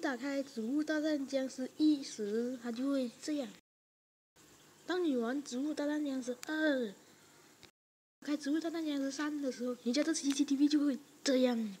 打开植物大战僵尸一时它就会这样。当你玩植物大战僵尸二开植物大战僵尸三的时候你家的 cctv 就会这样。